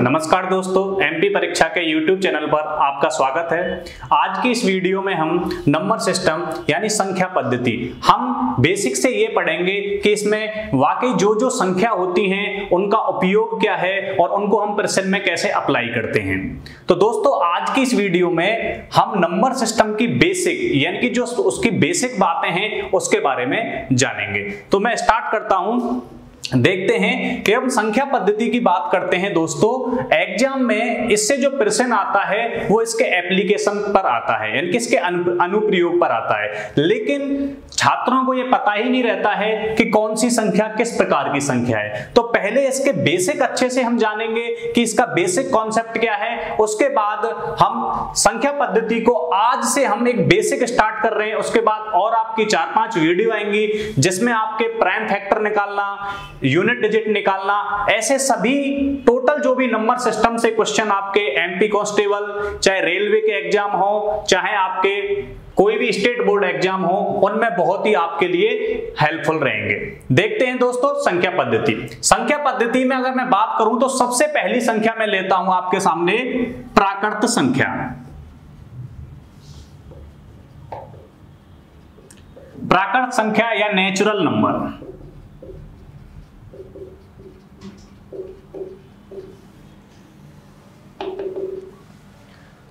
नमस्कार दोस्तों एमपी परीक्षा के YouTube चैनल पर आपका स्वागत है। आज की इस वीडियो में हम नंबर सिस्टम, यानी संख्या पद्धति, हम बेसिक से ये पढ़ेंगे कि इसमें वाकई जो जो संख्या होती हैं, उनका उपयोग क्या है और उनको हम प्रश्न में कैसे अप्लाई करते हैं। तो दोस्तों, आज की इस वीडियो में हम नंबर सिस्टम की बेसिक, यानी कि जो उसकी बेसिक बातें हैं, उसके बारे में जानेंगे। तो मैं स्टार्ट करता हूँ। देखते हैं कि हम संख्या पद्धति की बात करते हैं दोस्तों। एग्ज़ाम में इससे जो प्रश्न आता है, वो इसके एप्लीकेशन पर आता है, यानी कि इसके अनुप्रयोग पर आता है। लेकिन छात्रों को ये पता ही नहीं रहता है कि कौन सी संख्या किस प्रकार की संख्या है। तो पहले इसके बेसिक अच्छे से हम जानेंगे कि इसका बेसिक कॉन्सेप्ट क्या है। उसके बाद हम संख्या पद्धति को आज से हम एक बेसिक स्टार्ट कर रहे हैं। उसके बाद और आपकी चार पाँच वीडियो आएँगी, जिसमें आपके प्राइम फैक्टर निकालना यूनिट डिजिट निकालना, ऐसे सभी टोटल जो भी नंबर सिस्टम से क्वेश्चन आपके एमपी कांस्टेबल चाहे रेलवे के एग्ज़ाम हो, चाहे आपके कोई भी स्टेट बोर्ड एग्ज़ाम हो, उनमें बहुत ही आपके लिए हेल्पफुल रहेंगे। देखते हैं दोस्तों संख्या पद्धति। संख्या पद्धति में अगर मैं बात करूँ तो सबसे पहली संख्या मैं लेता हूँ आपके सामने, प्राकृत संख्या। प्राकृत संख्या या नेचुरल नंबर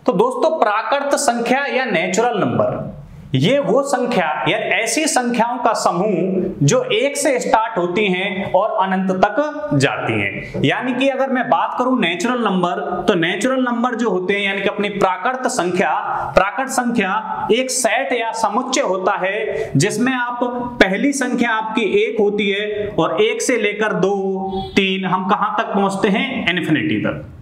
तो दोस्तों प्राकृत संख्या या नेचुरल नंबर ये वो संख्या या ऐसी संख्याओं का समूह जो एक से स्टार्ट होती हैं और अनंत तक जाती हैं। यानी कि अगर मैं बात करूँ नेचुरल नंबर तो नेचुरल नंबर जो होते हैं, यानी कि अपनी प्राकृत संख्या प्राकृत संख्या एक सेट या समुच्चय होता है, जिसमें आप पहली संख्या आपकी एक होती है और एक से लेकर दो, तीन, हम कहाँ तक पहुँचते हैं? इन्फिनिटी तक।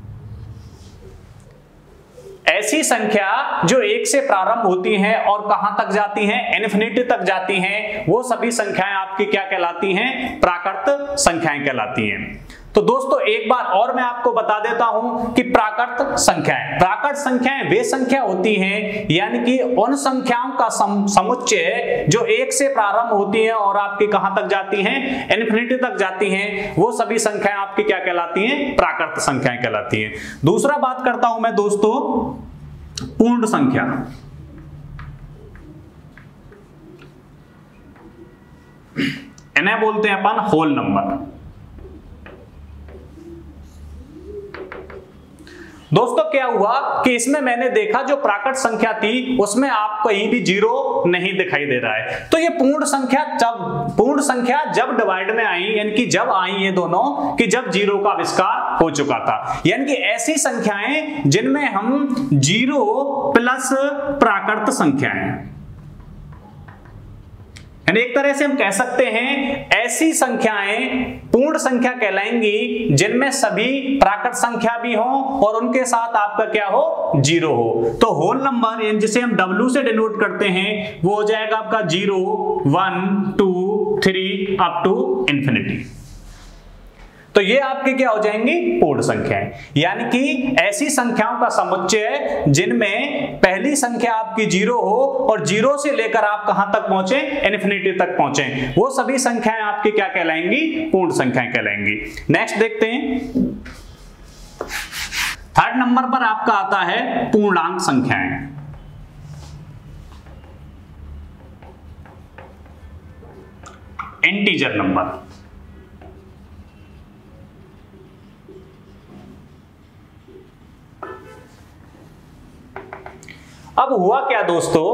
ऐसी संख्या जो एक से प्रारंभ होती हैं और कहाँ तक जाती हैं? इन्फिनिटी तक जाती हैं। वो सभी संख्याएँ आपकी क्या कहलाती हैं? प्राकृत संख्याएँ कहलाती हैं। तो दोस्तों एक बार और मैं आपको बता देता हूँ कि प्राकृत संख्याएँ प्राकृत संख्याएँ वे संख्या होती हैं यानी कि उन संख्याओं का सम, समुच्चय जो एक से प्रारंभ होती हैं और आपकी कहाँ तक जाती हैं? इन्फिनिटी तक जाती हैं। वो सभी संख्याएँ आपकी क्या कहलाती हैं? प्राकृत संख्याएँ कहलाती हैं। दूसरा बात करता हूँ मैं दोस्तों पूर्ण संख्या। इन्हें बोलते हैं अपन होल नंबर। दोस्तों, क्या हुआ कि इसमें मैंने देखा जो प्राकट संख्या थी, उसमें आप कहीं भी ज़ीरो नहीं दिखाई दे रहा है। तो ये पूर्ण संख्या जब, पूर्ण संख्या जब डिवाइड में आई, यानी कि जब आई ये दोनों, कि जब ज़ीरो का आविष्कार हो चुका था। यानी कि ऐसी संख्याएँ जिनमें हम ज़ीरो प्लस प्राकृत संख्याएँ यानी एक तरह से हम कह सकते हैं, ऐसी संख्याएँ पूर्ण संख्या कहलाएँगी, जिनमें सभी प्राकृत संख्या भी हो और उनके साथ आपका क्या हो? ज़ीरो हो। तो होल नंबर जिसे हम W से डिनोट करते हैं, वो हो जाएगा आपका zero one two three up to infinity तो ये आपके क्या हो जाएँगी? पूर्ण संख्याएँ। यानी कि ऐसी संख्याओं का समुच्चय जिनमें पहली संख्या आपकी ज़ीरो हो और ज़ीरो से लेकर आप कहाँ तक पहुँचे? इन्फिनिटी तक पहुँचे। वो सभी संख्याएँ आपकी क्या कहलाएँगी? पूर्ण संख्याएँ कहलाएँगी। नेक्स्ट देखते हैं। थर्ड नंबर पर आपका आता है पूर्णांक संख्याएँ। इंटीजर नंबर अब हुआ क्या दोस्तों?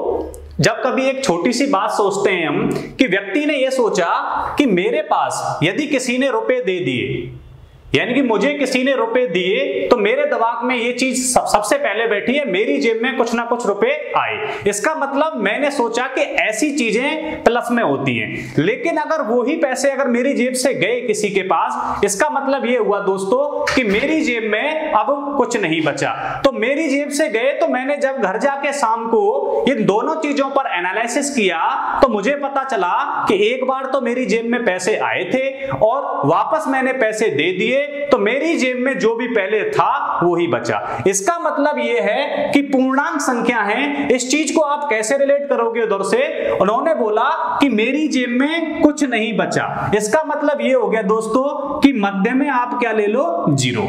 जब कभी एक छोटी सी बात सोचते हैं हम कि व्यक्ति ने यह सोचा कि मेरे पास यदि किसी ने रुपए दे दिए यानी कि मुझे किसी ने रुपए दिए तो मेरे दिमाग में ये चीज़ सब, सबसे पहले बैठी है मेरी जेब में कुछ ना कुछ रुपए आए। इसका मतलब मैंने सोचा कि ऐसी चीज़ें प्लस में होती हैं। लेकिन अगर वो ही पैसे अगर मेरी जेब से गए किसी के पास इसका मतलब ये हुआ दोस्तों कि मेरी जेब में अब कुछ नहीं बचा। तो मेरी जेब से गए तो मैंने जब घर जाके शाम को इन दोनों चीज़ों पर एनालिसिस किया तो मुझे पता चला कि एक बार तो मेरी जेब में पैसे आए थे और वापस मैंने पैसे दे दिए तो मेरी जेब में जो भी पहले था, वो ही बचा। इसका मतलब ये है कि पूर्णांक संख्या है। इस चीज़ को आप कैसे रिलेट करोगे उधर से? उन्होंने बोला कि मेरी जेब में कुछ नहीं बचा। इसका मतलब ये हो गया दोस्तों कि मध्य में आप क्या ले लो? ज़ीरो।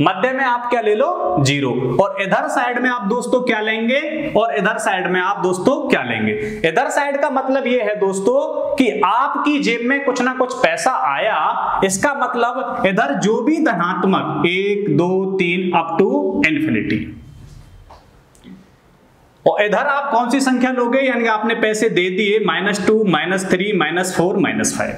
मध्य में आप क्या ले लो? ज़ीरो। और इधर साइड में आप दोस्तों क्या लेंगे? और इधर साइड में आप दोस्तों क्या लेंगे? इधर साइड का मतलब यह है दोस्तों कि आपकी जेब में कुछ ना कुछ पैसा आया। इसका मतलब इधर जो भी धनात्मक, एक, दो, तीन अप टू इंफिनिटी और इधर आप कौन सी संख्या लोगे? यानी आपने पैसे दे दिए minus two minus three minus four minus five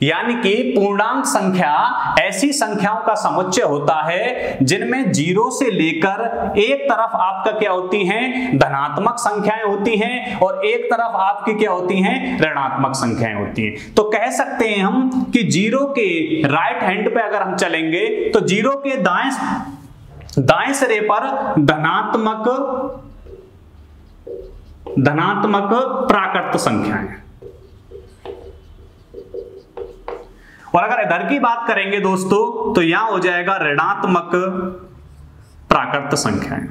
यानी कि पूर्णांक संख्या ऐसी संख्याओं का समुच्चय होता है, जिनमें ज़ीरो से लेकर एक तरफ़ आपका क्या होती हैं? धनात्मक संख्याएँ होती हैं और एक तरफ़ आपकी क्या होती हैं? ऋणात्मक संख्याएँ होती हैं। तो कह सकते हैं हम कि ज़ीरो के राइट हैंड पे अगर हम चलेंगे तो ज़ीरो के दाएँ दाएँ सिरे पर धनात्मक धनात्मक प्राकृत संख्याएँ। और अगर इधर की बात करेंगे दोस्तों तो यहाँ हो जाएगा ऋणात्मक प्राकृत संख्याएँ।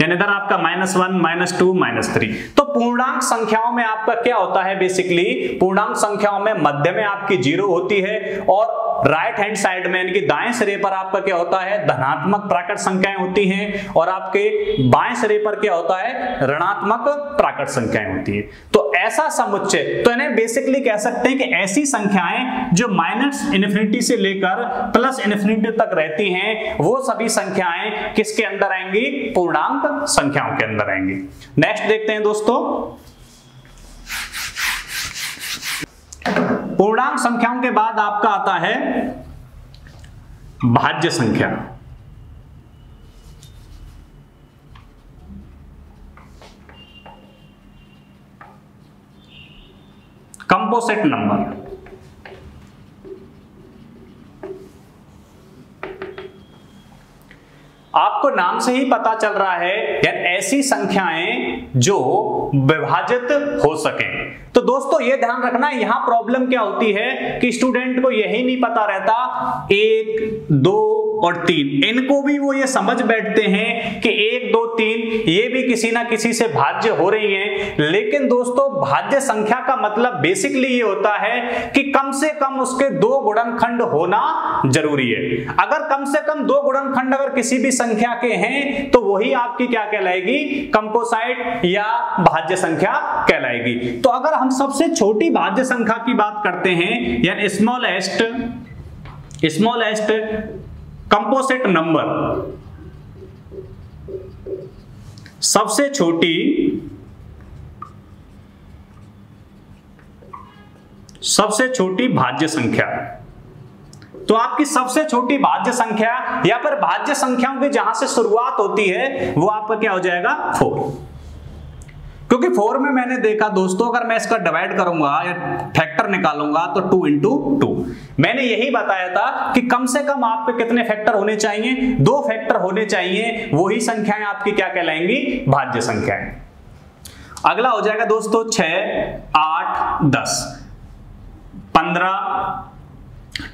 यानी इधर आपका minus one, minus two, minus three. तो पूर्णांक संख्याओं में आपका क्या होता है बेसिकली पूर्णांक संख्याओं में मध्य में आपकी ज़ीरो होती है और राइट हैंड साइड में, यानी कि दाएँ सिरे पर आपका क्या होता है? धनात्मक प्राकट संख्याएँ होती हैं और आपके बाएँ सिरे पर क्या होता है? ऋणात्मक प्राकट संख्याएँ होती है। तो ऐसा समुच्चय तो इन्हें बेसिकली कह सकते हैं कि ऐसी संख्याएँ जो माइनस इन्फिनिटी से लेकर प्लस इन्फिनिटी तक रहती हैं, वो सभी संख्याएँ किसके अंदर आएँगी? पूर्णांक संख्याओं के अंदर आएँगे। नेक्स्ट देखते हैं दोस्तों। पूर्णांक संख्याओं के बाद आपका आता है भाज्य संख्या। कंपोजिट नंबर आपको नाम से ही पता चल रहा है यार ऐसी संख्याएँ जो विभाजित हो सके। तो दोस्तों, ये ध्यान रखना, यहाँ प्रॉब्लम क्या होती है कि स्टूडेंट को यही नहीं पता रहता, एक, दो और तीन। इनको भी वो ये समझ बैठते हैं कि एक, दो, तीन, ये भी किसी ना किसी से भाज्य हो रही हैं। लेकिन दोस्तों, भाज्य संख्या का मतलब बेसिकली ये होता है कि कम से कम उसके दो गुणनखंड होना ज़रूरी है। अगर कम से कम दो गुणनखंड अगर किसी भी संख्या के हैं तो वही आपकी क्या कहलाएगी? कंपोसाइट या भाज्य संख्या कहलाएगी। तो अगर हम सबसे छोटी भाज्य संख्या की बात करते हैं, यानी स्मॉलेस्ट स्मॉलेस्ट कंपोजिट नंबर सबसे छोटी सबसे छोटी भाज्य संख्या। तो आपकी सबसे छोटी भाज्य संख्या या फिर भाज्य संख्याओं की जहाँ से शुरुआत होती है, वो आपका क्या हो जाएगा? फोर। क्योंकि फोर में मैंने देखा, दोस्तों, अगर मैं इसका डिवाइड करूँगा, या फैक्टर निकालूँगा तो टू इंटू टू मैंने यही बताया था कि कम से कम आप पे कितने फैक्टर होने चाहिए? दो फैक्टर होने चाहिए, वही संख्याएँ आपकी क्या कहलाएँगी? भाज्य संख्याएँ. अगला हो जाएगा दोस्तों छ आठ, दस. पंद्रह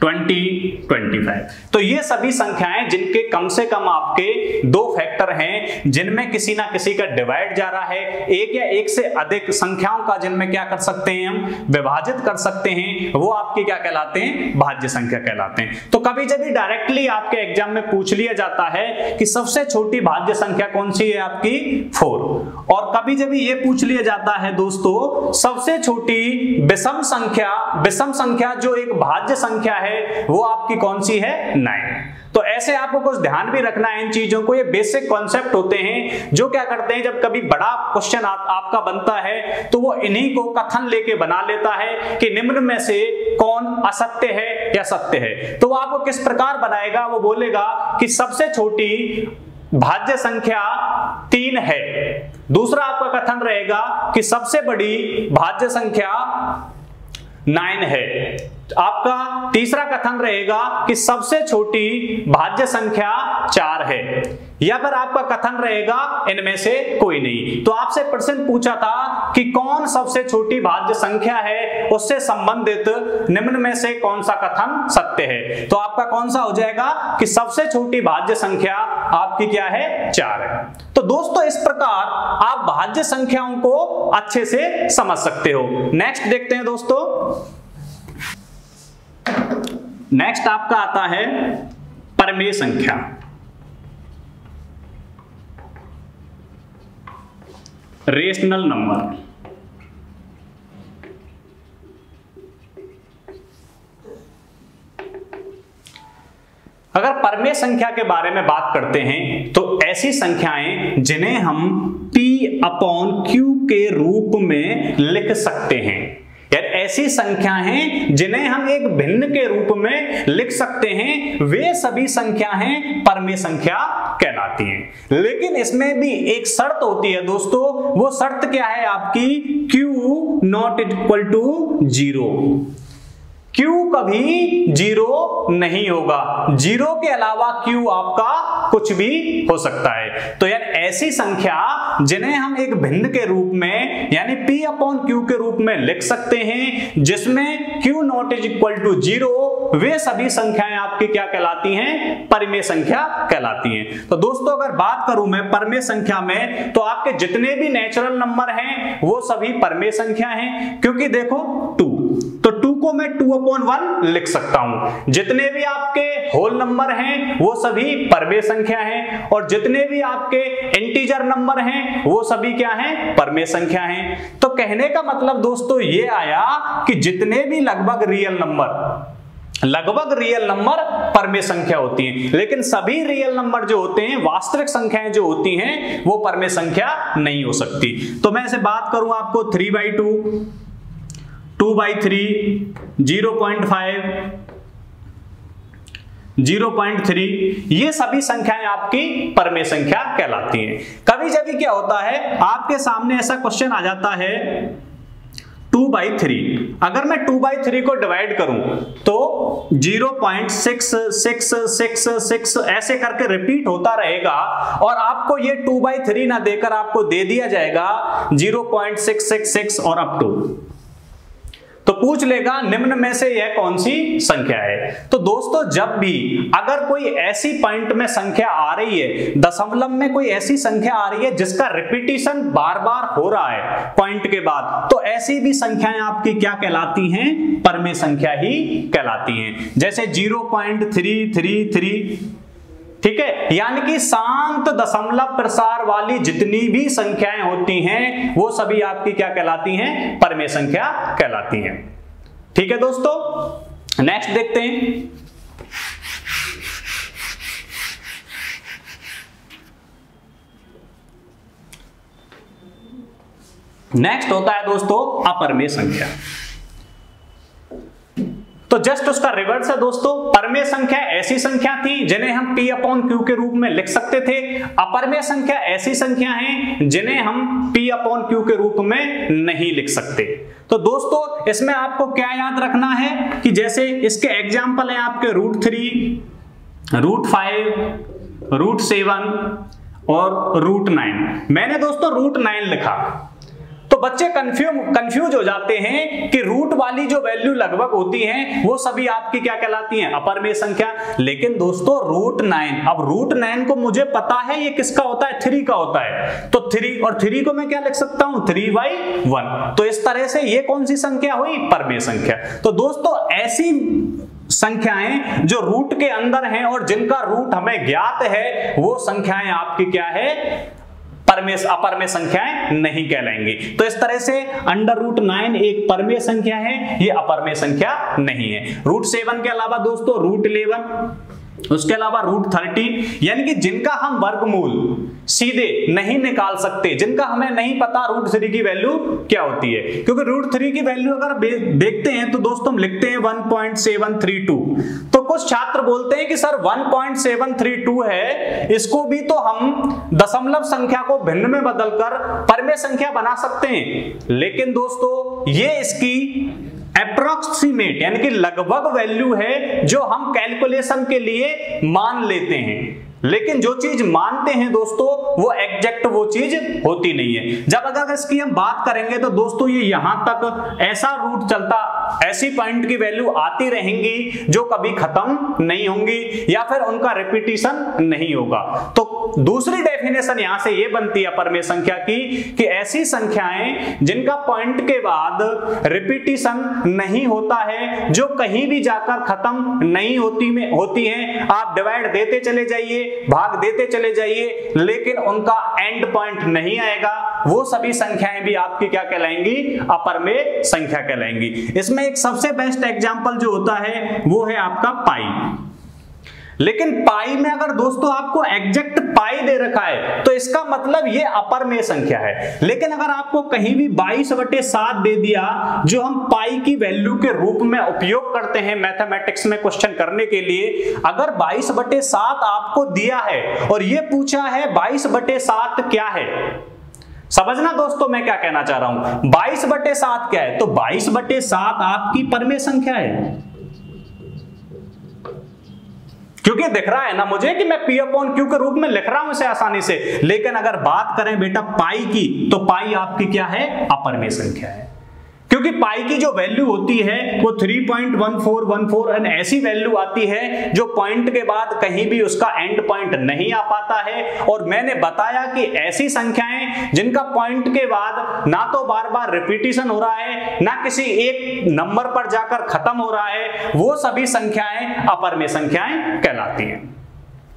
ट्वेंटी ट्वेंटी फाइव। तो ये सभी संख्याएँ जिनके कम से कम आपके दो फैक्टर हैं, जिनमें किसी ना किसी का डिवाइड जा रहा है, एक या एक से अधिक संख्याओं का जिनमें क्या कर सकते हैं हम, विभाजित कर सकते हैं, वो आपके क्या कहलाते हैं, भाज्य संख्या कहलाते हैं। तो कभी जब डायरेक्टली आपके एग्ज़ाम में पूछ लिया जाता है कि सबसे छोटी भाज्य संख्या कौन सी है आपकी फोर और कभी जब ये पूछ लिया जाता है दोस्तों, सबसे छोटी विषम संख्या विषम संख्या जो एक भाज्य संख्या है? वो आपकी कौन सी है? नाइन। तो ऐसे आपको कुछ ध्यान भी रखना है इन चीज़ों को। ये बेसिक कॉन्सेप्ट होते हैं जो क्या करते हैं जब कभी बड़ा क्वेश्चन आप, आपका बनता है तो वो इन्हीं को कथन लेके बना लेता है कि निम्न में से कौन असत्य है या सत्य है। तो वो आपको किस प्रकार बनाएगा? वो बोलेगा कि सबसे छोटी भाज्य संख्या तीन है। दूसरा आपका कथन रहेगा कि सबसे बड़ी भाज्य संख्या नाइन है। आपका तीसरा कथन रहेगा कि सबसे छोटी भाज्य संख्या चार है। या फिर आपका कथन रहेगा, इनमें से कोई नहीं। तो आपसे प्रश्न पूछा था कि कौन सबसे छोटी भाज्य संख्या है? उससे संबंधित निम्न में से कौन सा कथन सत्य है? तो आपका कौन सा हो जाएगा कि सबसे छोटी भाज्य संख्या आपकी क्या है? चार है। तो दोस्तों, इस प्रकार आप भाज्य संख्याओं को अच्छे से समझ सकते हो। नेक्स्ट देखते हैं दोस्तों। नेक्स्ट आपका आता है परमेय संख्या। रेशनल नंबर अगर परमेय संख्या के बारे में बात करते हैं तो ऐसी संख्याएँ जिन्हें हम P अपॉन Q के रूप में लिख सकते हैं। यार, ऐसी संख्याएँ हैं जिन्हें हम एक भिन्न के रूप में लिख सकते हैं। वे सभी संख्याएँ परमेय संख्या कहलाती हैं। लेकिन इसमें भी एक शर्त होती है दोस्तों। वो शर्त क्या है आपकी? Q naught equal to zero Q कभी ज़ीरो नहीं होगा। ज़ीरो के अलावा Q आपका कुछ भी हो सकता है। तो यार, ऐसी संख्या जिन्हें हम एक भिन्न के रूप में, यानी P अपॉन क्यू के रूप में लिख सकते हैं, जिसमें Q naught is equal to zero वे सभी संख्याएँ आपकी क्या कहलाती हैं? परिमेय संख्या कहलाती हैं। तो दोस्तों, अगर बात करूँ मैं परमेय संख्या में तो आपके जितने भी नेचुरल नंबर हैं, वो सभी परमेय संख्या हैं, क्योंकि देखो टू तो टू को मैं टू अपॉन वन लिख सकता हूँ। जितने भी आपके होल नंबर हैं, वो सभी परमेय संख्या हैं, और जितने भी आपके इंटीजर नंबर हैं, वो सभी क्या हैं? परमेय संख्या हैं। तो कहने का मतलब दोस्तों ये आया कि जितने भी लगभग रियल नंबर लगभग रियल नंबर परमेय संख्या होती है। लेकिन सभी रियल नंबर जो होते हैं, वास्तविक संख्याएँ जो होती हैं, वो परमेय संख्या नहीं हो सकती। तो मैं इसे बात करूँ आपको three by two two by three, zero point five, zero point three, ये सभी संख्याएँ आपकी परमे संख्या कहलाती हैं। कभी जब क्या होता है, आपके सामने ऐसा क्वेश्चन आ जाता है, टू बाई थ्री। अगर मैं टू बाई थ्री को डिवाइड करूँ तो zero point six six six six, ऐसे करके रिपीट होता रहेगा और आपको ये टू बाई थ्री ना देकर आपको दे दिया जाएगा, zero point six six six और अप टू तो पूछ लेगा, निम्न में से यह कौन सी संख्या है? तो दोस्तों, जब भी अगर कोई ऐसी पॉइंट में संख्या आ रही है, दशमलव में कोई ऐसी संख्या आ रही है जिसका रिपीटिशन बार बार हो रहा है पॉइंट के बाद तो ऐसी भी संख्याएँ आपकी क्या कहलाती हैं? परमेय संख्या ही कहलाती हैं। जैसे zero point three three three ठीक है? यानी कि शांत दशमलव प्रसार वाली जितनी भी संख्याएँ होती हैं, वो सभी आपकी क्या कहलाती हैं? परमेय संख्या कहलाती हैं। ठीक है दोस्तों? नेक्स्ट देखते हैं। नेक्स्ट होता है दोस्तों अपरमेय संख्या। तो जस्ट उसका रिवर्स है दोस्तों। परमेय संख्या ऐसी संख्या थी जिन्हें हम p अपॉन क्यू के रूप में लिख सकते थे। अपरमेय संख्या ऐसी संख्या है जिन्हें हम p अपॉन क्यू के रूप में नहीं लिख सकते। तो दोस्तों, इसमें आपको क्या याद रखना है कि जैसे इसके एग्ज़ाम्पल है आपके root three root five root seven और रूट नाइन मैंने दोस्तों रूट नाइन लिखा। तो बच्चे कंफ्यूज कंफ्यूज हो जाते हैं कि रूट वाली जो वैल्यू लगभग होती है, वो सभी आपकी क्या कहलाती हैं? अपर में संख्या। लेकिन दोस्तों रूट नाइन अब रूट नाइन को मुझे पता है ये किसका होता है? थ्री का होता है। तो थ्री और थ्री को मैं क्या लिख सकता हूँ? थ्री बाई वन तो इस तरह से ये कौन सी संख्या हुई? परमेय संख्या। तो दोस्तों, ऐसी संख्याएँ जो रूट के अंदर हैं और जिनका रूट हमें ज्ञात है, वो संख्याएँ आपकी क्या है? परमेय अपरमेय संख्याएँ नहीं कहलाएँगी। तो इस तरह से अंडर रूट नाइन एक परमेय संख्या है, ये अपरमेय संख्या नहीं है। रूट सेवन के अलावा दोस्तों रूट इलेवन उसके अलावा रूट थर्टी यानी कि जिनका हम वर्गमूल सीधे नहीं निकाल सकते, जिनका हमें नहीं पता रूट थ्री की वैल्यू क्या होती है। क्योंकि रूट थ्री की वैल्यू अगर देखते हैं तो दोस्तों हम लिखते हैं 1.732 तो कुछ छात्र बोलते हैं कि, सर 1.732 है, इसको भी तो हम दशमलव संख्या को भिन्न में बदलकर परमेय संख्या बना सकते हैं। लेकिन दोस्तों, ये इसकी अप्रोक्सीमेट यानी कि लगभग वैल्यू है जो हम कैलकुलेशन के लिए मान लेते हैं। लेकिन जो चीज़ मानते हैं दोस्तों, वो एग्जैक्ट वो चीज़ होती नहीं है। जब अगर इसकी हम बात करेंगे तो दोस्तों ये यहाँ तक, ऐसा रूट चलता, ऐसी पॉइंट की वैल्यू आती रहेंगी जो कभी खत्म नहीं होंगी या फिर उनका रिपीटिशन नहीं होगा। तो दूसरी डेफिनेशन यहाँ से ये बनती है अपर में संख्या की कि ऐसी संख्याएँ जिनका पॉइंट के बाद रिपीटिशन नहीं होता है, जो कहीं भी जाकर खत्म नहीं होती में होती है, आप डिवाइड देते चले जाइए, भाग देते चले जाइए, लेकिन उनका एंड पॉइंट नहीं आएगा। वो सभी संख्याएँ भी आपकी क्या कहलाएँगी? अपर में संख्या कहलाएँगी। इसमें एक सबसे बेस्ट एग्जांपल जो होता है, वो है आपका पाई लेकिन पाई में अगर दोस्तों आपको एग्जैक्ट पाई दे रखा है तो इसका मतलब ये अपर में संख्या है। लेकिन अगर आपको कहीं भी बाईस बटे सात दे दिया, जो हम पाई की वैल्यू के रूप में उपयोग करते हैं मैथमेटिक्स में क्वेश्चन करने के लिए, अगर बाईस बटे सात आपको दिया है और ये पूछा है बाईस बटे सात क्या है, समझना दोस्तों मैं क्या कहना चाह रहा हूँ? बाईस बटे सात क्या है? तो बाईस बटे सात आपकी परमे संख्या है। क्योंकि दिख रहा है ना मुझे कि मैं पी अपॉन क्यू के रूप में लिख रहा हूँ इसे आसानी से। लेकिन अगर बात करें बेटा पाई की तो पाई आपकी क्या है? अपर में संख्या है। क्योंकि पाई की जो वैल्यू होती है, वो 3.1414 एंड ऐसी वैल्यू आती है, जो पॉइंट के बाद कहीं भी उसका एंड पॉइंट नहीं आ पाता है। और मैंने बताया कि ऐसी संख्याएँ, जिनका पॉइंट के बाद ना तो बार बार रिपीटिशन हो रहा है, ना किसी एक नंबर पर जाकर खत्म हो रहा है, वो सभी संख्याएँ अपर में संख्याएँ कहलाती हैं।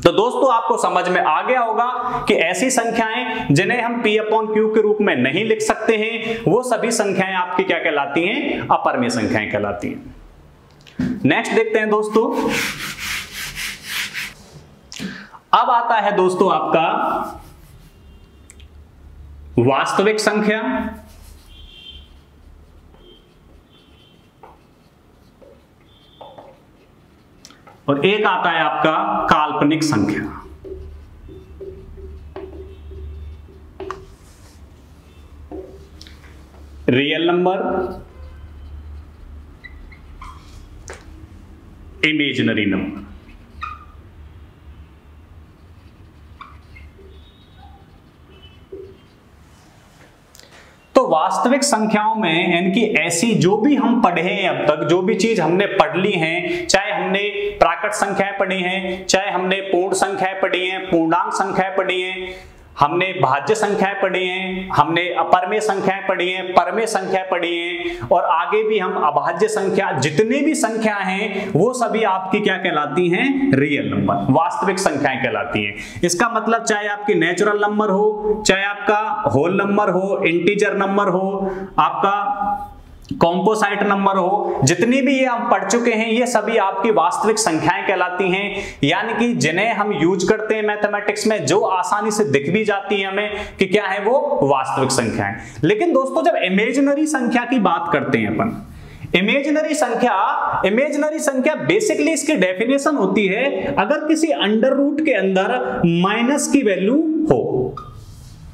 तो दोस्तों, आपको समझ में आ गया होगा कि ऐसी संख्याएँ जिन्हें हम P अपॉन क्यू के रूप में नहीं लिख सकते हैं, वो सभी संख्याएँ आपकी क्या कहलाती हैं? अपर में संख्याएँ कहलाती हैं। नेक्स्ट देखते हैं दोस्तों। अब आता है दोस्तों आपका वास्तविक संख्या। और एक आता है आपका काल्पनिक संख्या। रियल नंबर इमेजनरी नंबर तो वास्तविक संख्याओं में यानी कि ऐसी जो भी हम पढ़े हैं अब तक, जो भी चीज़ हमने पढ़ ली है, चाहे प्राकट संख्याएँ पढ़ी हैं, चाहे हमने पूर्ण संख्याएँ पढ़ी हैं, पूर्णांक संख्याएँ पढ़ी हैं, हमने भाज्य संख्याएँ पढ़ी हैं, हमने अपरमेय संख्याएँ पढ़ी हैं, परमेय संख्या पढ़ी हैं, और आगे भी हम अभाज्य संख्या, जितनी भी संख्या हैं, वो सभी आपकी क्या कहलाती हैं? रियल नंबर वास्तविक संख्याएँ कहलाती हैं। इसका मतलब चाहे आपकी नेचुरल नंबर हो, चाहे आपका होल नंबर हो इंटीजर नंबर हो, आपका कॉम्पोसाइट नंबर हो, जितनी भी ये हम पढ़ चुके हैं, ये सभी आपकी वास्तविक संख्याएँ कहलाती हैं। यानी कि जिन्हें हम यूज़ करते हैं मैथमेटिक्स में, जो आसानी से दिख भी जाती है हमें कि क्या है वो वास्तविक संख्याएँ। लेकिन दोस्तों, जब इमेजिनरी संख्या की बात करते हैं अपन इमेजिनरी संख्या इमेजिनरी संख्या बेसिकली इसकी डेफिनेशन होती है, अगर किसी अंडर रूट के अंदर माइनस की वैल्यू हो।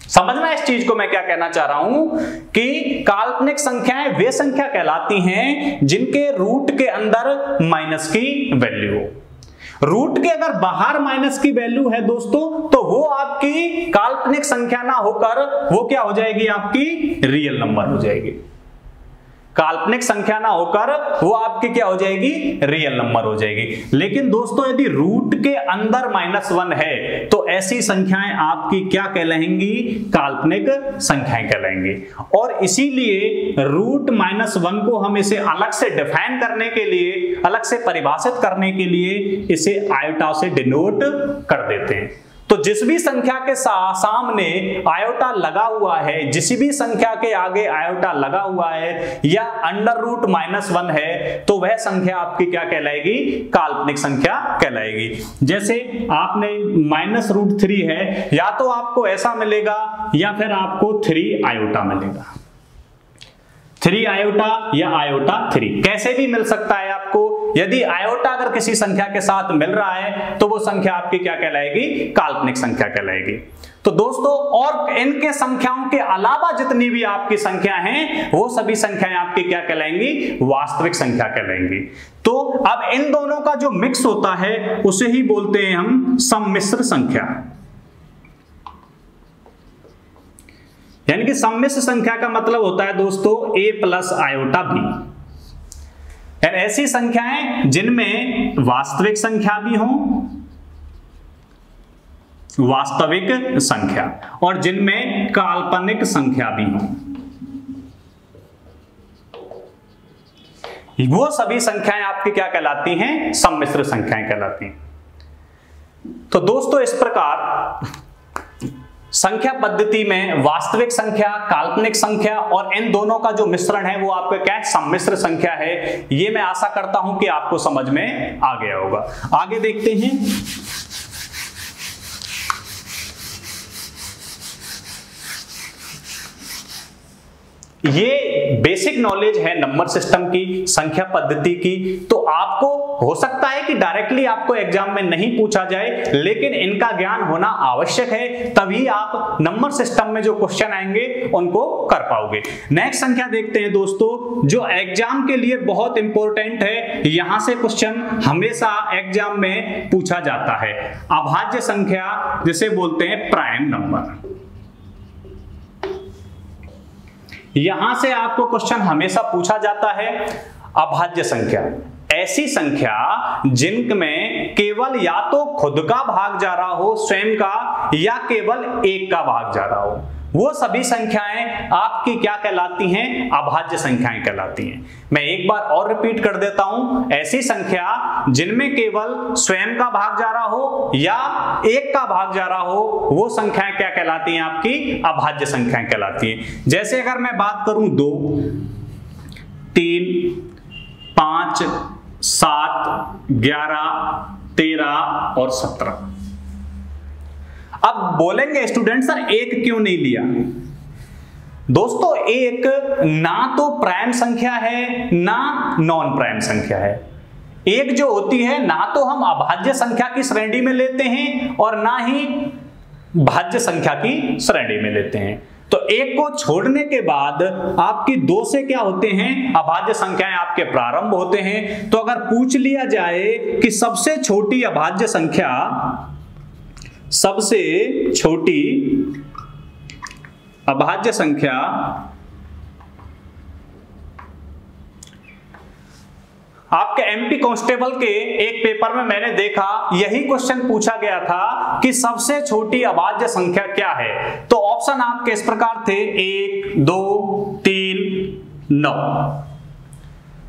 समझना इस चीज़ को मैं क्या कहना चाह रहा हूँ कि काल्पनिक संख्याएँ वे संख्या कहलाती हैं जिनके रूट के अंदर माइनस की वैल्यू हो। रूट के अगर बाहर माइनस की वैल्यू है दोस्तों तो वो आपकी काल्पनिक संख्या ना होकर वो क्या हो जाएगी? आपकी रियल नंबर हो जाएगी। काल्पनिक संख्या ना होकर वो आपकी क्या हो जाएगी? रियल नंबर हो जाएगी। लेकिन दोस्तों, यदि रूट के अंदर माइनस वन है तो ऐसी संख्याएँ आपकी क्या कहलाएँगी? काल्पनिक संख्याएँ कहलाएँगी। और इसीलिए रूट माइनस वन को हम इसे अलग से डिफाइन करने के लिए, अलग से परिभाषित करने के लिए इसे आयोटा से डिनोट कर देते हैं। तो जिस भी संख्या के सामने आयोटा लगा हुआ है, जिस भी संख्या के आगे आयोटा लगा हुआ है, या अंडर रूट माइनस वन है तो वह संख्या आपकी क्या कहलाएगी? काल्पनिक संख्या कहलाएगी। जैसे आपने माइनस रूट थ्री है, या तो आपको ऐसा मिलेगा, या फिर आपको थ्री आयोटा मिलेगा। थ्री आयोटा या आयोटा थ्री। कैसे भी मिल सकता है आपको यदि आयोटा अगर किसी संख्या के साथ मिल रहा है तो वो संख्या आपकी क्या कहलाएगी? काल्पनिक संख्या कहलाएगी। तो दोस्तों, और इनके संख्याओं के अलावा जितनी भी आपकी संख्या हैं, वो सभी संख्याएँ आपकी क्या कहलाएँगी? वास्तविक संख्या कहलाएँगी। तो अब इन दोनों का जो मिक्स होता है, उसे ही बोलते हैं हम सम्मिश्र संख्या। यानी कि सम्मिश्र संख्या का मतलब होता है दोस्तों, a प्लस आयोटा बी ऐसी संख्याएँ जिनमें वास्तविक संख्या भी हो, वास्तविक संख्या, और जिनमें काल्पनिक संख्या भी हो। वो सभी संख्याएँ आपकी क्या कहलाती हैं? सम्मिश्र संख्याएँ कहलाती हैं। तो दोस्तों, इस प्रकार संख्या पद्धति में वास्तविक संख्या, काल्पनिक संख्या और इन दोनों का जो मिश्रण है, वो आपका क्या है? सम्मिश्र संख्या है। ये मैं आशा करता हूँ कि आपको समझ में आ गया होगा। आगे देखते हैं। ये बेसिक नॉलेज है नंबर सिस्टम की, संख्या पद्धति की। तो आपको, हो सकता है कि डायरेक्टली आपको एग्ज़ाम में नहीं पूछा जाए, लेकिन इनका ज्ञान होना आवश्यक है, तभी आप नंबर सिस्टम में जो क्वेश्चन आएँगे, उनको कर पाओगे। नेक्स्ट संख्या देखते हैं दोस्तों, जो एग्ज़ाम के लिए बहुत इंपॉर्टेंट है। यहाँ से क्वेश्चन हमेशा एग्ज़ाम में पूछा जाता है। अभाज्य संख्या, जिसे बोलते हैं प्राइम नंबर यहाँ से आपको क्वेश्चन हमेशा पूछा जाता है, अभाज्य संख्या। ऐसी संख्या जिनमें केवल या तो खुद का भाग जा रहा हो, स्वयं का, या केवल एक का भाग जा रहा हो। वो सभी संख्याएँ आपकी क्या कहलाती हैं? अभाज्य संख्याएँ कहलाती हैं। मैं एक बार और रिपीट कर देता हूँ। ऐसी संख्या जिनमें केवल स्वयं का भाग जा रहा हो या एक का भाग जा रहा हो, वो संख्याएँ क्या कहलाती हैं आपकी? अभाज्य संख्याएँ कहलाती हैं। जैसे अगर मैं बात करूँ दो, तीन, पाँच, सात, ग्यारह, तेरह और सत्रह। अब बोलेंगे स्टूडेंट सर, एक क्यों नहीं लिया? दोस्तों, एक ना तो प्राइम संख्या है, ना नॉन प्राइम संख्या है। एक जो होती है, ना तो हम अभाज्य संख्या की श्रेणी में लेते हैं और ना ही भाज्य संख्या की श्रेणी में लेते हैं। तो एक को छोड़ने के बाद आपकी दो से क्या होते हैं? अभाज्य संख्याएँ आपके प्रारंभ होते हैं। तो अगर पूछ लिया जाए कि सबसे छोटी अभाज्य संख्या सबसे छोटी अभाज्य संख्या आपके एमपी कांस्टेबल के एक पेपर में मैंने देखा, यही क्वेश्चन पूछा गया था कि सबसे छोटी अभाज्य संख्या क्या है? तो ऑप्शन आपके इस प्रकार थे, एक, दो, तीन, नौ।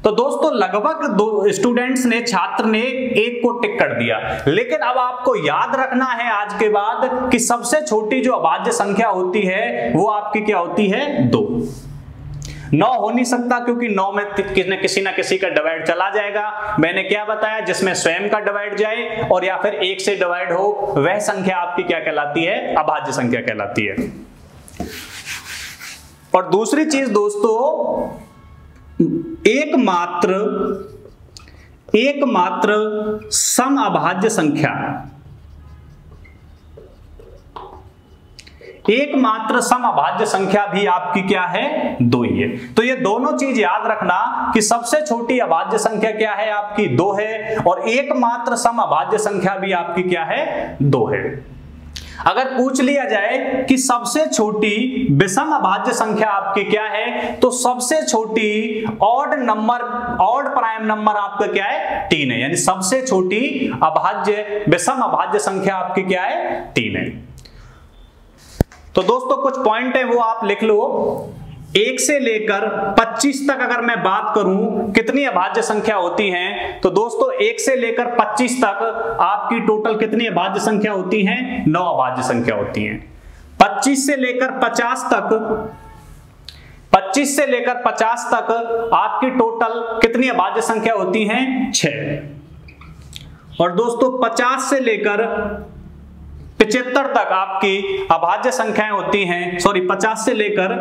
तो दोस्तों, लगभग दो स्टूडेंट्स ने, छात्र ने एक को टिक कर दिया। लेकिन अब आपको याद रखना है आज के बाद कि सबसे छोटी जो अभाज्य संख्या होती है, वो आपकी क्या होती है? दो। नौ हो नहीं सकता, क्योंकि नौ में किसी किसी ना किसी का डिवाइड चला जाएगा। मैंने क्या बताया, जिसमें स्वयं का डिवाइड जाए और या फिर एक से डिवाइड हो, वह संख्या आपकी क्या कहलाती है? अभाज्य संख्या कहलाती है। और दूसरी चीज़ दोस्तों एकमात्र एकमात्र सम अभाज्य संख्या। एकमात्र सम अभाज्य संख्या भी आपकी क्या है? दो ही है। तो ये दोनों चीज़ याद रखना कि सबसे छोटी अभाज्य संख्या क्या है आपकी? दो है। और एकमात्र सम अभाज्य संख्या भी आपकी क्या है? दो है। अगर पूछ लिया जाए कि सबसे छोटी विषम अभाज्य संख्या आपकी क्या है तो सबसे छोटी odd number odd prime number आपका क्या है? तीन है। यानी सबसे छोटी अभाज्य, विषम अभाज्य संख्या आपकी क्या है? तीन है। तो दोस्तों, कुछ पॉइंट है, वो आप लिख लो। एक से लेकर 25 तक अगर मैं बात करूँ, कितनी अभाज्य संख्या होती हैं तो दोस्तों, एक से लेकर 25 तक आपकी टोटल कितनी अभाज्य संख्या होती हैं? नौ अभाज्य संख्या होती हैं। 25 से लेकर 50 तक 25 से लेकर 50 तक आपकी टोटल कितनी अभाज्य संख्या होती हैं? छह। और दोस्तों 50 से लेकर पिचहत्तर तक आपकी अभाज्य संख्याएँ होती हैं सॉरी 50 से लेकर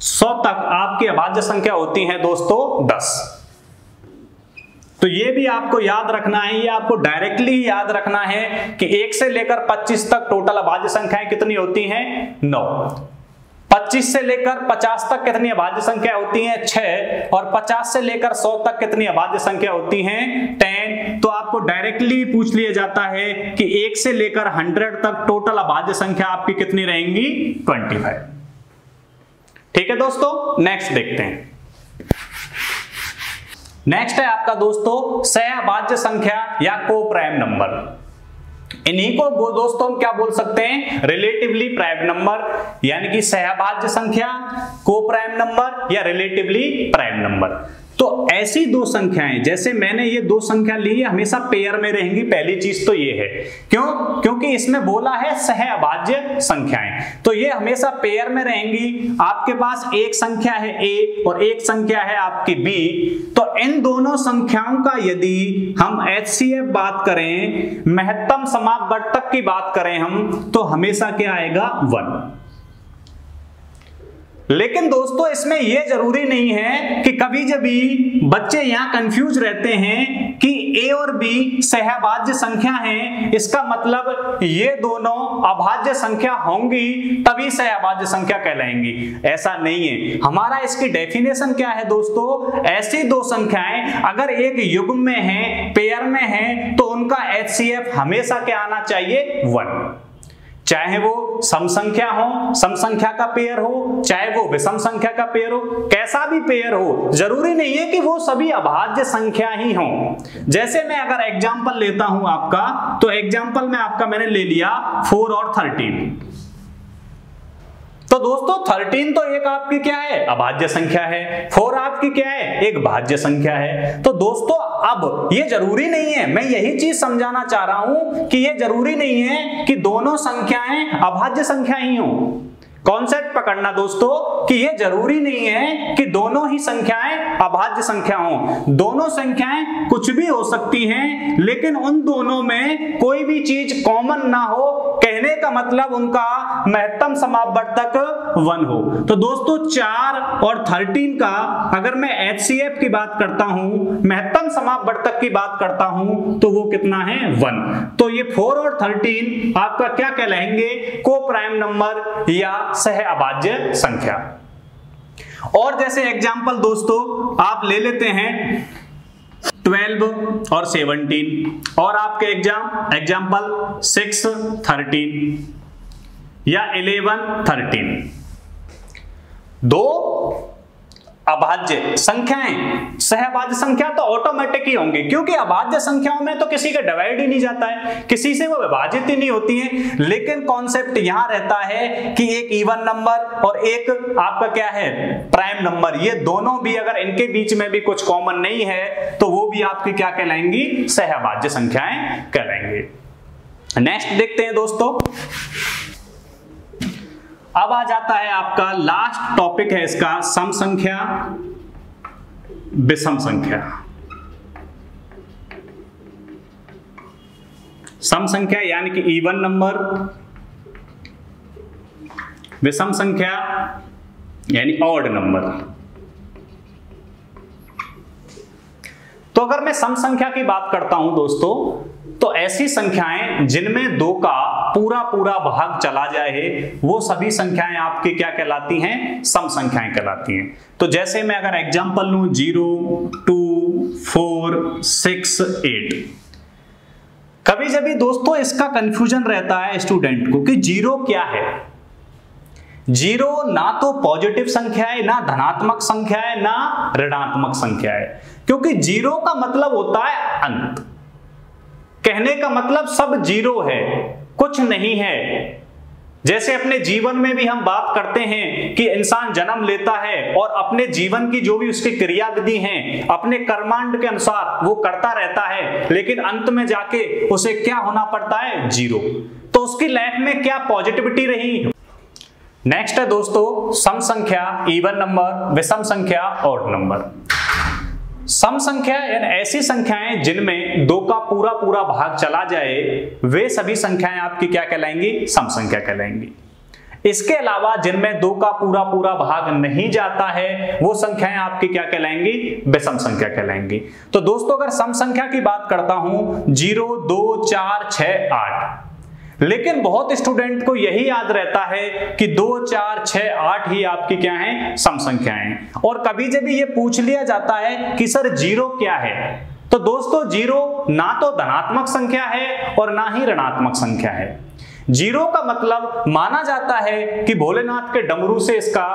सौ तक आपकी अभाज्य संख्या होती है दोस्तों दस। तो ये भी आपको याद रखना है, ये आपको डायरेक्टली याद रखना है कि एक से लेकर 25 तक टोटल अभाज्य संख्याएँ कितनी होती हैं? नौ। 25 से लेकर 50 तक कितनी अभाज्य संख्या होती हैं? छह। और 50 से लेकर 100 तक कितनी अभाज्य संख्या होती हैं? 10 तो आपको डायरेक्टली पूछ लिया जाता है कि एक से लेकर 100 तक टोटल अभाज्य संख्या आपकी कितनी रहेंगी? 25 ठीक है दोस्तों नेक्स्ट देखते हैं। नेक्स्ट है आपका दोस्तों सहभाज्य संख्या या को प्राइम नंबर इन्हीं को दोस्तों हम क्या बोल सकते हैं? रिलेटिवली प्राइम नंबर यानी कि सहभाज्य संख्या को प्राइम नंबर या रिलेटिवली प्राइम नंबर तो ऐसी दो संख्याएँ, जैसे मैंने ये दो संख्या ली है हमेशा पेयर में रहेंगी। पहली चीज़ तो ये है। क्यों? क्योंकि इसमें बोला है सह अभाज्य संख्याएँ। तो ये हमेशा पेयर में रहेंगी। आपके पास एक संख्या है ए और एक संख्या है आपकी बी तो इन दोनों संख्याओं का यदि हम एच बात करें, महत्तम समापवर्तक की बात करें हम तो हमेशा क्या आएगा? वन। लेकिन दोस्तों, इसमें यह ज़रूरी नहीं है कि कभी जब भी बच्चे यहाँ कंफ्यूज रहते हैं कि ए और बी सहभाज्य संख्या हैं, इसका मतलब ये दोनों अभाज्य संख्या होंगी, तभी सहभाज्य संख्या कहलाएँगी। ऐसा नहीं है। हमारा इसकी डेफिनेशन क्या है दोस्तों? ऐसी दो संख्याएँ, अगर एक युग्म में है पेयर में है तो उनका एचसीएफ हमेशा क्या आना चाहिए? वन चाहे वो सम संख्या हो सम संख्या का पेयर हो, चाहे वो विषम संख्या का पेयर हो, कैसा भी पेयर हो, ज़रूरी नहीं है कि वो सभी अभाज्य संख्या ही हो। जैसे मैं अगर एग्ज़ाम्पल लेता हूँ आपका तो एग्ज़ाम्पल में आपका मैंने ले लिया फोर और थर्टीन तो दोस्तों थर्टीन तो एक आपकी क्या है? अभाज्य संख्या है। फोर आपकी क्या है? एक भाज्य संख्या है। तो दोस्तों, अब ये ज़रूरी नहीं है। मैं यही चीज़ समझाना चाह रहा हूँ कि ये ज़रूरी नहीं है कि दोनों संख्याएँ अभाज्य संख्या ही हो। कॉन्सेप्ट पकड़ना दोस्तों कि यह ज़रूरी नहीं है कि दोनों ही संख्याएँ अभाज्य संख्या हो। दोनों संख्याएँ कुछ भी हो सकती हैं, लेकिन उन दोनों में कोई भी चीज़ कॉमन ना हो, कहने का मतलब उनका महत्तम समावर्तक वन हो। तो दोस्तों, चार और थर्टीन का अगर मैं एचसीएफ की बात करता हूँ, महत्तम समावर्तक की बात करता हूँ तो वो कितना है? वन। तो ये फोर और थर्टीन आपका क्या कहलाएँगे? को प्राइम नंबर या सह अभाज्य संख्या। और जैसे एग्ज़ाम्पल दोस्तों, आप ले लेते हैं 12 और 17 और आपके एग्ज़ाम एग्ज़ाम्पल 6 13 या 11 13 दो अभाज्य संख्याएँ। सहभाज्य संख्या तो ऑटोमेटिक ही होंगी, क्योंकि अभाज्य संख्याओं में तो किसी का डिवाइड ही नहीं जाता है, किसी से वो विभाजित ही नहीं होती है। लेकिन कॉन्सेप्ट यहाँ रहता है कि एक इवन नंबर और एक आपका क्या है? प्राइम नंबर ये दोनों भी अगर इनके बीच में भी कुछ कॉमन नहीं है तो वो भी आपकी क्या कहलाएँगी? सहभाज्य संख्याएँ कहलाएँगी। नेक्स्ट देखते हैं दोस्तों। अब आ जाता है आपका लास्ट टॉपिक है इसका, सम संख्या, विषम संख्या। सम संख्या यानी कि इवन नंबर विषम संख्या यानी ऑड नंबर तो अगर मैं सम संख्या की बात करता हूँ दोस्तों तो ऐसी संख्याएँ जिनमें दो का पूरा पूरा भाग चला जाए वो सभी संख्याएँ आपके क्या कहलाती हैं? सम संख्याएँ कहलाती हैं। तो जैसे मैं अगर एग्जांपल लू, zero, two, four, six, eight. कभी जब दोस्तों इसका कंफ्यूजन रहता है स्टूडेंट को कि ज़ीरो क्या है? ज़ीरो ना तो पॉजिटिव संख्या है, ना धनात्मक संख्या है, ना ऋणात्मक संख्या है। क्योंकि ज़ीरो का मतलब होता है अंत। कहने का मतलब सब ज़ीरो है, कुछ नहीं है। जैसे अपने जीवन में भी हम बात करते हैं कि इंसान जन्म लेता है और अपने जीवन की जो भी उसकी क्रिया विधि है, अपने कर्मांड के अनुसार वो करता रहता है, लेकिन अंत में जाके उसे क्या होना पड़ता है? ज़ीरो। तो उसकी लाइफ में क्या पॉजिटिविटी रही? नेक्स्ट है दोस्तों, सम संख्या इवन नंबर विषम संख्या और नंबर सम संख्या यानी ऐसी संख्याएँ जिनमें दो का पूरा पूरा भाग चला जाए, वे सभी संख्याएँ आपकी क्या कहलाएँगी? सम संख्या कहलाएँगी। इसके अलावा जिनमें दो का पूरा पूरा भाग नहीं जाता है, वो संख्याएँ आपकी क्या कहलाएँगी? विषम संख्या कहलाएँगी। तो दोस्तों, अगर सम संख्या की बात करता हूँ, ज़ीरो, दो, चार छ आठ। लेकिन बहुत स्टूडेंट को यही याद रहता है कि दो, चार, छह, आठ ही आपकी क्या है? सम संख्याएँ और कभी जब ये पूछ लिया जाता है कि सर ज़ीरो क्या है? तो दोस्तों, ज़ीरो ना तो धनात्मक संख्या है और ना ही ऋणात्मक संख्या है। ज़ीरो का मतलब माना जाता है कि भोलेनाथ के डमरू से इसका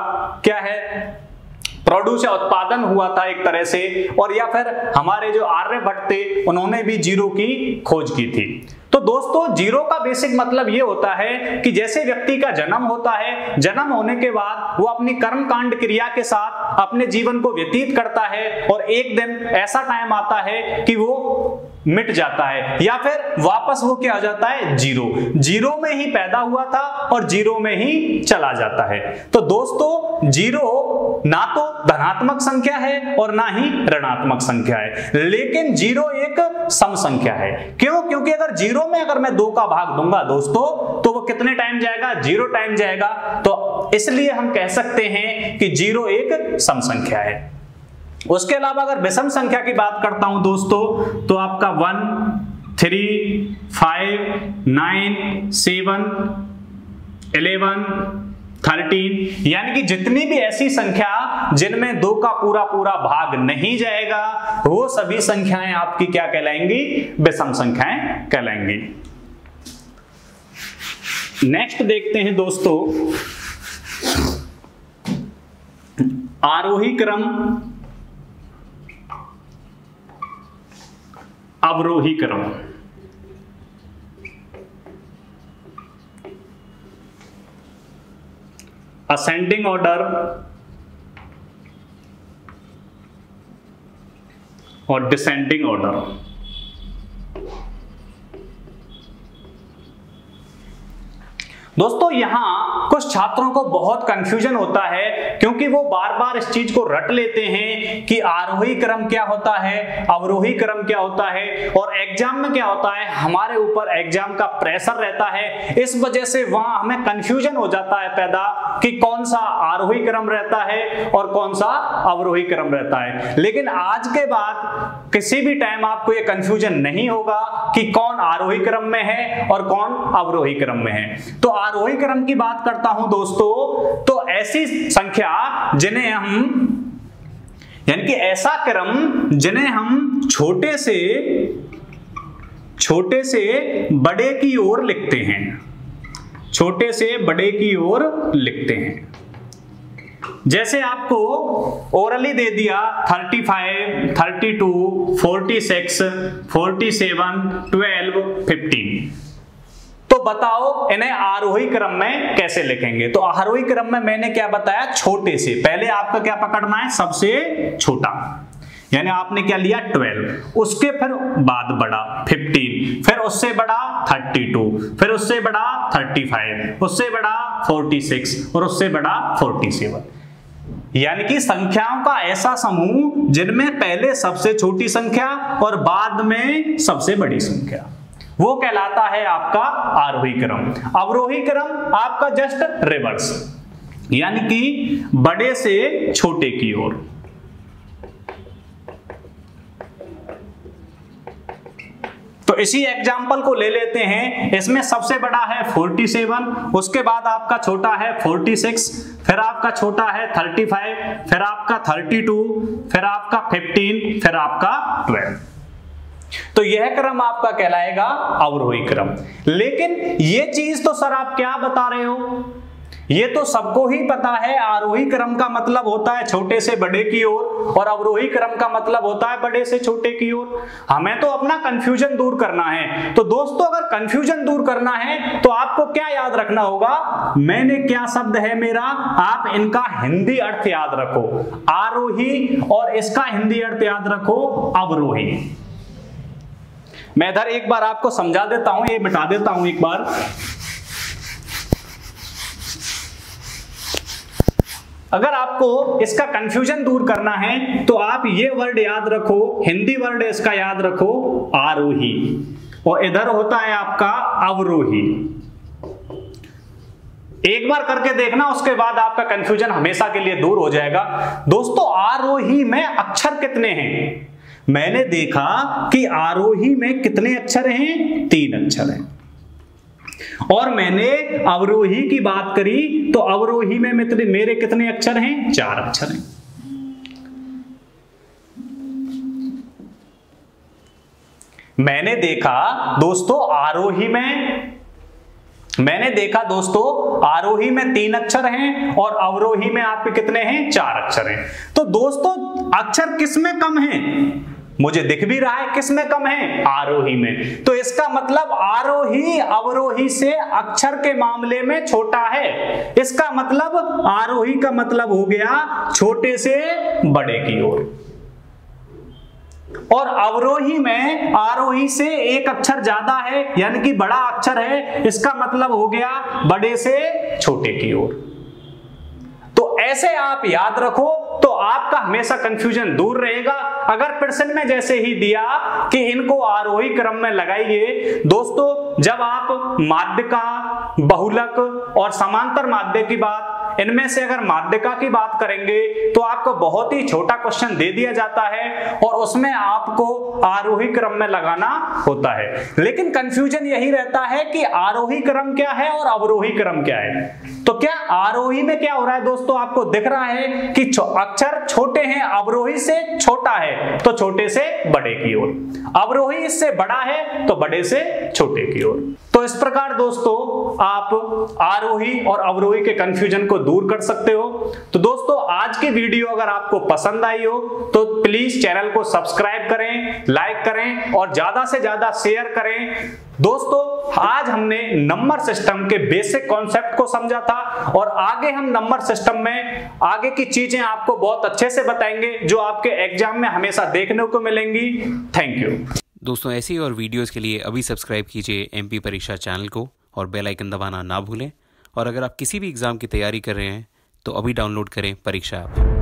क्या है? प्रोड्यूस या उत्पादन हुआ था एक तरह से, और या फिर हमारे जो आर्यभट्ट थे, उन्होंने भी ज़ीरो की खोज की थी। तो दोस्तों, ज़ीरो का बेसिक मतलब ये होता है कि जैसे व्यक्ति का जन्म होता है, जन्म होने के बाद वो अपनी कर्म कांड क्रिया के साथ अपने जीवन को व्यतीत करता है और एक दिन ऐसा टाइम आता है कि वो मिट जाता है या फिर वापस वो क्या हो जाता है ज़ीरो। ज़ीरो में ही पैदा हुआ था और ज़ीरो में ही चला जाता है। तो दोस्तों, ज़ीरो ना तो धनात्मक संख्या है और ना ही ऋणात्मक संख्या है। लेकिन ज़ीरो एक सम संख्या है। क्यों? क्योंकि अगर ज़ीरो में अगर मैं दो का भाग दूँगा दोस्तों तो वो कितने टाइम जाएगा? ज़ीरो टाइम जाएगा। तो इसलिए हम कह सकते हैं कि ज़ीरो एक सम संख्या है। उसके अलावा अगर विषम संख्या की बात करता हूँ दोस्तों तो आपका one, three, five, nine, seven, eleven, thirteen, यानी कि जितनी भी ऐसी संख्या जिनमें दो का पूरा पूरा भाग नहीं जाएगा, वो सभी संख्याएँ आपकी क्या कहलाएँगी? विषम संख्याएँ कहलाएँगी। नेक्स्ट देखते हैं दोस्तों, आरोही क्रम। अवरोही क्रम असेंडिंग ऑर्डर और डिसेंडिंग ऑर्डर दोस्तों, यहाँ कुछ छात्रों को बहुत कंफ्यूजन होता है, क्योंकि वो बार बार इस चीज़ को रट लेते हैं कि आरोही क्रम क्या होता है, अवरोही क्रम क्या होता है, और एग्ज़ाम में क्या होता है, हमारे ऊपर एग्ज़ाम का प्रेशर रहता है। इस वजह से वहाँ हमें कंफ्यूजन हो जाता है पैदा कि कौन सा आरोही क्रम रहता है और कौन सा अवरोही क्रम रहता है। लेकिन आज के बाद किसी भी टाइम आपको ये कंफ्यूजन नहीं होगा कि कौन आरोही क्रम में है और कौन अवरोही क्रम में है। तो आरोही क्रम की बात करता हूँ दोस्तों तो ऐसी संख्या जिन्हें हम यानी कि ऐसा क्रम जिन्हें हम छोटे से छोटे से बड़े की ओर लिखते हैं। छोटे से बड़े की ओर लिखते हैं। जैसे आपको ओरली दे दिया 35, 32, 46, 47, 12, 15 तो बताओ इन्हें आरोही क्रम में कैसे लिखेंगे? तो आरोही क्रम में मैंने क्या बताया? छोटे से। पहले आपका क्या पकड़ना है? सबसे छोटा। यानी आपने क्या लिया? 12 उसके फिर बाद बड़ा 15 फिर उससे बड़ा 32 फिर उससे बड़ा 35 उससे बड़ा 46 और उससे बड़ा 47 यानी कि संख्याओं का ऐसा समूह जिनमें पहले सबसे छोटी संख्या और बाद में सबसे बड़ी संख्या। वो कहलाता है आपका आरोही क्रम। अवरोही क्रम आपका जस्ट रिवर्स। यानी कि बड़े से छोटे की ओर। तो इसी एग्ज़ाम्पल को ले लेते हैं। इसमें सबसे बड़ा है 47 उसके बाद आपका छोटा है 46 फिर आपका छोटा है 35 फिर आपका 32 फिर आपका 15 फिर आपका 12 तो यह क्रम आपका कहलाएगा अवरोही क्रम। लेकिन यह चीज़ तो सर आप क्या बता रहे हो? ये तो सबको ही पता है, आरोही क्रम का मतलब होता है छोटे से बड़े की ओर और अवरोही क्रम का मतलब होता है बड़े से छोटे की ओर। हमें तो अपना कंफ्यूजन दूर करना है। तो दोस्तों, अगर कंफ्यूजन दूर करना है तो आपको क्या याद रखना होगा? मैंने क्या शब्द है मेरा? आप इनका हिंदी अर्थ याद रखो। आरोही और इसका हिंदी अर्थ याद रखो, अवरोही। मैं इधर एक बार आपको समझा देता हूँ, ये मिटा देता हूँ एक बार। अगर आपको इसका कंफ्यूजन दूर करना है तो आप ये वर्ड याद रखो, हिंदी वर्ड इसका याद रखो, आरोही। और इधर होता है आपका अवरोही। एक बार करके देखना, उसके बाद आपका कंफ्यूजन हमेशा के लिए दूर हो जाएगा। दोस्तों, आरोही में अक्षर कितने हैं? मैंने देखा कि आरोही में कितने अक्षर हैं? तीन अक्षर हैं। और मैंने अवरोही की बात करी तो अवरोही में मेरे कितने अक्षर हैं? चार अक्षर हैं। मैंने देखा, दोस्तों, आरोही में, मैंने देखा, दोस्तों, आरोही में तीन अक्षर हैं और अवरोही में आपके कितने हैं? चार अक्षर हैं। तो दोस्तों, अक्षर किसमें कम है? मुझे दिख भी रहा है किसमें कम है? आरोही में। तो इसका मतलब आरोही अवरोही से अक्षर के मामले में छोटा है। इसका मतलब आरोही का मतलब हो गया छोटे से बड़े की ओर। और अवरोही में आरोही से एक अक्षर ज़्यादा है, यानी कि बड़ा अक्षर है, इसका मतलब हो गया बड़े से छोटे की ओर। तो ऐसे आप याद रखो तो आपका हमेशा कंफ्यूजन दूर रहेगा। अगर प्रश्न में जैसे ही दिया कि इनको आरोही क्रम में लगाइए, दोस्तों, जब आप माध्यका, बहुलक और समांतर माध्य की बात, इनमें से अगर माध्यका की बात करेंगे तो आपको बहुत ही छोटा क्वेश्चन दे दिया जाता है और उसमें आपको आरोही क्रम में लगाना होता है। लेकिन कंफ्यूजन यही रहता है कि आरोही क्रम क्या है और अवरोही क्रम क्या है। तो क्या आरोही में क्या हो रहा है दोस्तों? आपको दिख रहा है कि छो, अक्षर छोटे हैं अवरोही से छोटा है तो छोटे से बड़े की ओर। अवरोही इससे बड़ा है तो बड़े से छोटे की ओर। तो इस प्रकार दोस्तों आप आरोही और अवरोही के कंफ्यूजन को दूर कर सकते हो। तो दोस्तों आज की वीडियो अगर आपको पसंद आई हो तो प्लीज़ चैनल को सब्सक्राइब करें लाइक करें और ज़्यादा से ज़्यादा शेयर करें। दोस्तों, आज हमने नंबर सिस्टम के बेसिक कॉन्सेप्ट को समझा था और आगे हम नंबर सिस्टम में आगे की चीज़ें आपको बहुत अच्छे से बताएँगे, जो आपके एग्ज़ाम में हमेशा देखने को मिलेंगी। थैंक यू दोस्तों, ऐसी और वीडियोस के लिए अभी सब्सक्राइब कीजिए एमपी परीक्षा चैनल को और बेल आइकन दबाना ना भूलें। और अगर आप किसी भी एग्ज़ाम की तैयारी कर रहे हैं तो अभी डाउनलोड करें परीक्षा ऐप।